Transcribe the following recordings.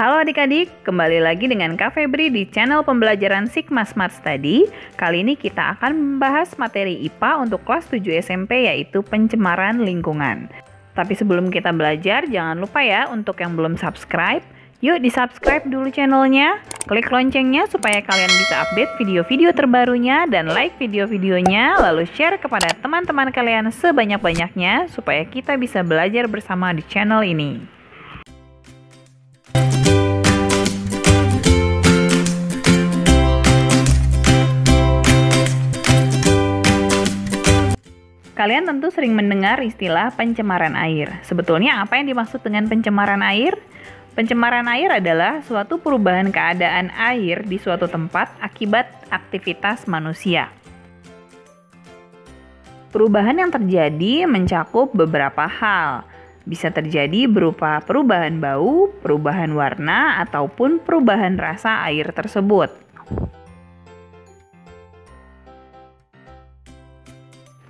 adik-adik, kembali lagi dengan Kak Febri di channel pembelajaran Sigma Smart Study. Kali ini kita akan membahas materi IPA untuk kelas 7 SMP yaitu pencemaran lingkungan. Tapi sebelum kita belajar, jangan lupa ya untuk yang belum subscribe, yuk di-subscribe dulu channelnya, klik loncengnya supaya kalian bisa update video-video terbarunya dan like video-videonya, lalu share kepada teman-teman kalian sebanyak-banyaknya supaya kita bisa belajar bersama di channel ini. Kalian tentu sering mendengar istilah pencemaran air. Sebetulnya apa yang dimaksud dengan pencemaran air? Pencemaran air adalah suatu perubahan keadaan air di suatu tempat akibat aktivitas manusia. Perubahan yang terjadi mencakup beberapa hal. Bisa terjadi berupa perubahan bau, perubahan warna, ataupun perubahan rasa air tersebut.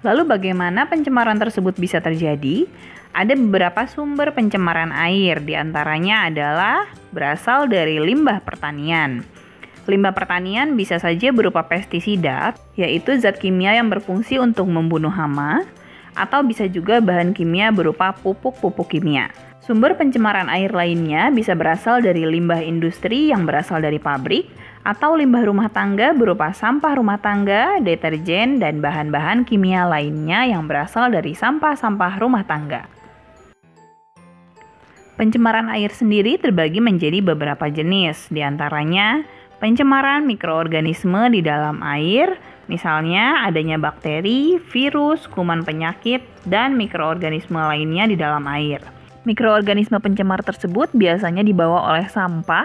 Lalu bagaimana pencemaran tersebut bisa terjadi? Ada beberapa sumber pencemaran air, di antaranya adalah berasal dari limbah pertanian. Limbah pertanian bisa saja berupa pestisida, yaitu zat kimia yang berfungsi untuk membunuh hama, atau bisa juga bahan kimia berupa pupuk-pupuk kimia. Sumber pencemaran air lainnya bisa berasal dari limbah industri yang berasal dari pabrik, atau limbah rumah tangga berupa sampah rumah tangga, deterjen, dan bahan-bahan kimia lainnya yang berasal dari sampah-sampah rumah tangga. Pencemaran air sendiri terbagi menjadi beberapa jenis, di antaranya pencemaran mikroorganisme di dalam air, misalnya adanya bakteri, virus, kuman penyakit, dan mikroorganisme lainnya di dalam air. Mikroorganisme pencemar tersebut biasanya dibawa oleh sampah,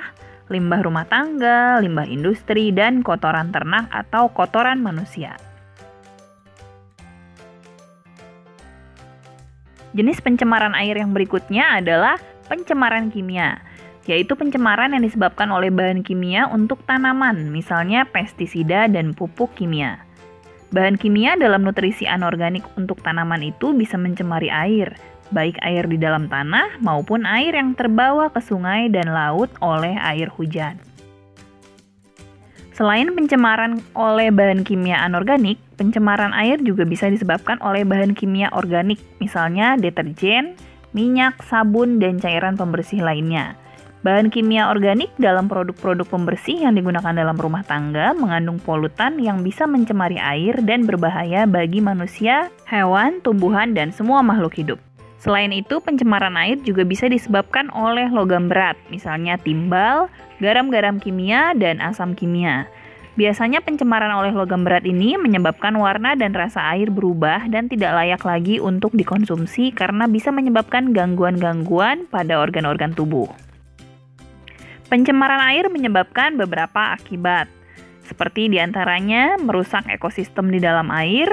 limbah rumah tangga, limbah industri, dan kotoran ternak atau kotoran manusia. Jenis pencemaran air yang berikutnya adalah pencemaran kimia, yaitu pencemaran yang disebabkan oleh bahan kimia untuk tanaman, misalnya pestisida dan pupuk kimia. Bahan kimia dalam nutrisi anorganik untuk tanaman itu bisa mencemari air, baik air di dalam tanah maupun air yang terbawa ke sungai dan laut oleh air hujan. Selain pencemaran oleh bahan kimia anorganik, pencemaran air juga bisa disebabkan oleh bahan kimia organik, misalnya deterjen, minyak, sabun, dan cairan pembersih lainnya. Bahan kimia organik dalam produk-produk pembersih yang digunakan dalam rumah tangga mengandung polutan yang bisa mencemari air dan berbahaya bagi manusia, hewan, tumbuhan, dan semua makhluk hidup. Selain itu, pencemaran air juga bisa disebabkan oleh logam berat, misalnya timbal, garam-garam kimia, dan asam kimia. Biasanya pencemaran oleh logam berat ini menyebabkan warna dan rasa air berubah dan tidak layak lagi untuk dikonsumsi karena bisa menyebabkan gangguan-gangguan pada organ-organ tubuh. Pencemaran air menyebabkan beberapa akibat, seperti di antaranya merusak ekosistem di dalam air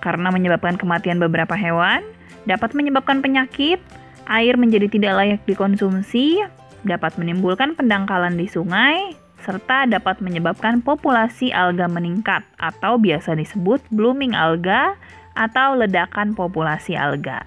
karena menyebabkan kematian beberapa hewan, dapat menyebabkan penyakit, air menjadi tidak layak dikonsumsi, dapat menimbulkan pendangkalan di sungai, serta dapat menyebabkan populasi alga meningkat atau biasa disebut blooming alga atau ledakan populasi alga.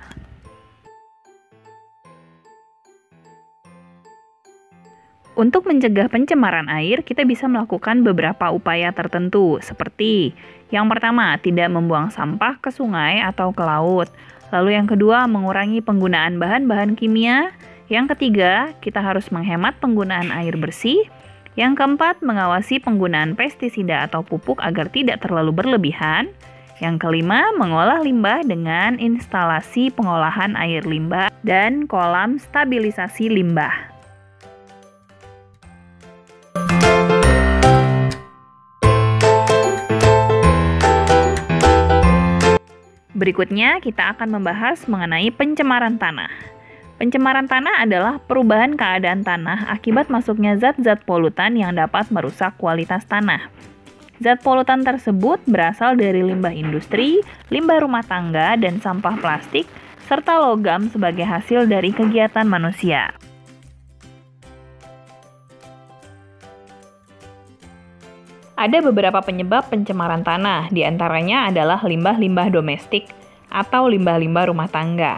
Untuk mencegah pencemaran air, kita bisa melakukan beberapa upaya tertentu, seperti yang pertama, tidak membuang sampah ke sungai atau ke laut. Lalu yang kedua, mengurangi penggunaan bahan-bahan kimia. Yang ketiga, kita harus menghemat penggunaan air bersih. Yang keempat, mengawasi penggunaan pestisida atau pupuk agar tidak terlalu berlebihan. Yang kelima, mengolah limbah dengan instalasi pengolahan air limbah dan kolam stabilisasi limbah. Berikutnya, kita akan membahas mengenai pencemaran tanah. Pencemaran tanah adalah perubahan keadaan tanah akibat masuknya zat-zat polutan yang dapat merusak kualitas tanah. Zat polutan tersebut berasal dari limbah industri, limbah rumah tangga, dan sampah plastik, serta logam sebagai hasil dari kegiatan manusia. Ada beberapa penyebab pencemaran tanah, di antaranya adalah limbah-limbah domestik atau limbah-limbah rumah tangga.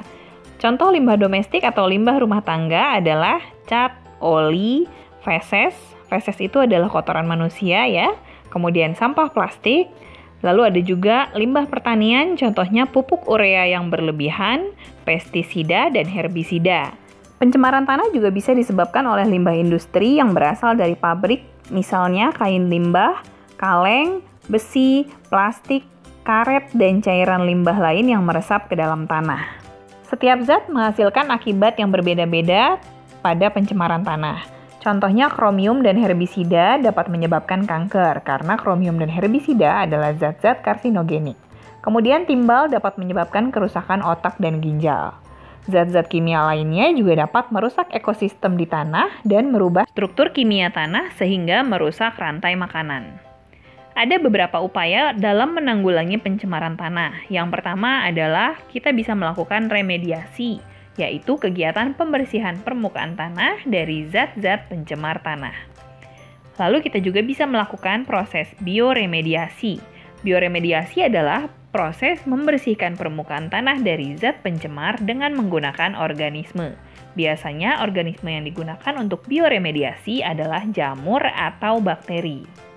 Contoh limbah domestik atau limbah rumah tangga adalah cat, oli, feses. Feses itu adalah kotoran manusia ya. Kemudian sampah plastik. Lalu ada juga limbah pertanian, contohnya pupuk urea yang berlebihan, pestisida, dan herbisida. Pencemaran tanah juga bisa disebabkan oleh limbah industri yang berasal dari pabrik, misalnya kain limbah, kaleng, besi, plastik, karet, dan cairan limbah lain yang meresap ke dalam tanah. Setiap zat menghasilkan akibat yang berbeda-beda pada pencemaran tanah. Contohnya kromium dan herbisida dapat menyebabkan kanker karena kromium dan herbisida adalah zat-zat karsinogenik. Kemudian timbal dapat menyebabkan kerusakan otak dan ginjal. Zat-zat kimia lainnya juga dapat merusak ekosistem di tanah dan merubah struktur kimia tanah sehingga merusak rantai makanan. Ada beberapa upaya dalam menanggulangi pencemaran tanah. Yang pertama adalah kita bisa melakukan remediasi yaitu kegiatan pembersihan permukaan tanah dari zat-zat pencemar tanah. Lalu kita juga bisa melakukan proses bioremediasi. Bioremediasi adalah proses membersihkan permukaan tanah dari zat pencemar dengan menggunakan organisme. Biasanya organisme yang digunakan untuk bioremediasi adalah jamur atau bakteri.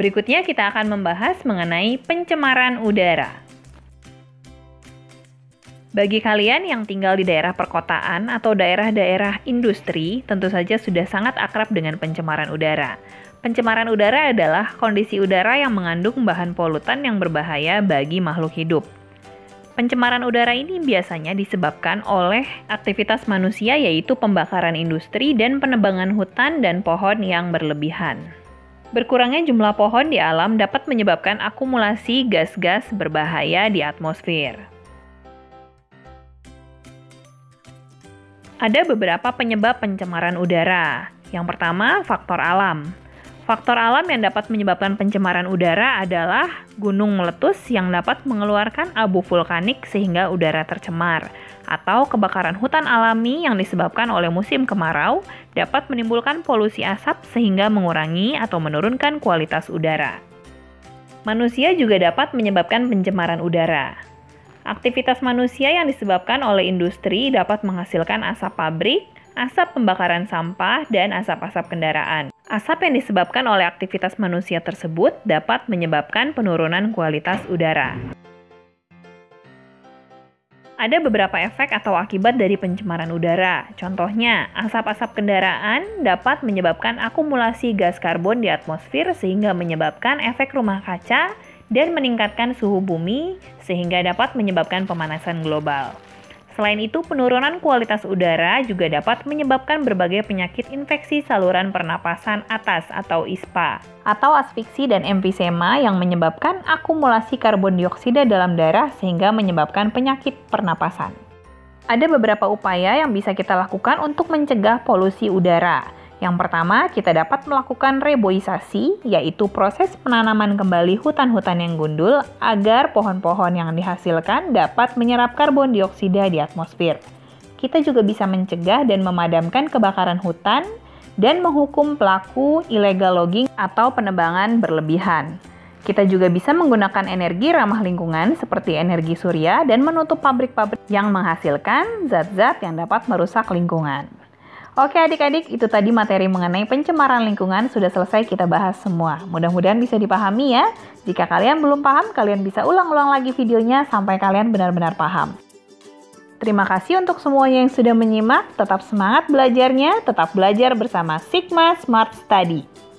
Berikutnya kita akan membahas mengenai pencemaran udara. Bagi kalian yang tinggal di daerah perkotaan atau daerah-daerah industri, tentu saja sudah sangat akrab dengan pencemaran udara. Pencemaran udara adalah kondisi udara yang mengandung bahan polutan yang berbahaya bagi makhluk hidup. Pencemaran udara ini biasanya disebabkan oleh aktivitas manusia yaitu pembakaran industri dan penebangan hutan dan pohon yang berlebihan. Berkurangnya jumlah pohon di alam dapat menyebabkan akumulasi gas-gas berbahaya di atmosfer. Ada beberapa penyebab pencemaran udara. Yang pertama, faktor alam. Faktor alam yang dapat menyebabkan pencemaran udara adalah gunung meletus yang dapat mengeluarkan abu vulkanik sehingga udara tercemar atau kebakaran hutan alami yang disebabkan oleh musim kemarau dapat menimbulkan polusi asap sehingga mengurangi atau menurunkan kualitas udara. Manusia juga dapat menyebabkan pencemaran udara. Aktivitas manusia yang disebabkan oleh industri dapat menghasilkan asap pabrik, asap pembakaran sampah, dan asap-asap kendaraan. Asap yang disebabkan oleh aktivitas manusia tersebut dapat menyebabkan penurunan kualitas udara. Ada beberapa efek atau akibat dari pencemaran udara. Contohnya, asap-asap kendaraan dapat menyebabkan akumulasi gas karbon di atmosfer sehingga menyebabkan efek rumah kaca dan meningkatkan suhu bumi sehingga dapat menyebabkan pemanasan global. Selain itu, penurunan kualitas udara juga dapat menyebabkan berbagai penyakit infeksi saluran pernapasan atas atau ISPA, atau asfiksi dan emfisema yang menyebabkan akumulasi karbon dioksida dalam darah sehingga menyebabkan penyakit pernapasan. Ada beberapa upaya yang bisa kita lakukan untuk mencegah polusi udara, yang pertama, kita dapat melakukan reboisasi, yaitu proses penanaman kembali hutan-hutan yang gundul agar pohon-pohon yang dihasilkan dapat menyerap karbon dioksida di atmosfer. Kita juga bisa mencegah dan memadamkan kebakaran hutan dan menghukum pelaku illegal logging atau penebangan berlebihan. Kita juga bisa menggunakan energi ramah lingkungan seperti energi surya dan menutup pabrik-pabrik yang menghasilkan zat-zat yang dapat merusak lingkungan. Oke adik-adik, itu tadi materi mengenai pencemaran lingkungan sudah selesai kita bahas semua. Mudah-mudahan bisa dipahami ya. Jika kalian belum paham, kalian bisa ulang-ulang lagi videonya sampai kalian benar-benar paham. Terima kasih untuk semuanya yang sudah menyimak. Tetap semangat belajarnya, tetap belajar bersama Sigma Smart Study.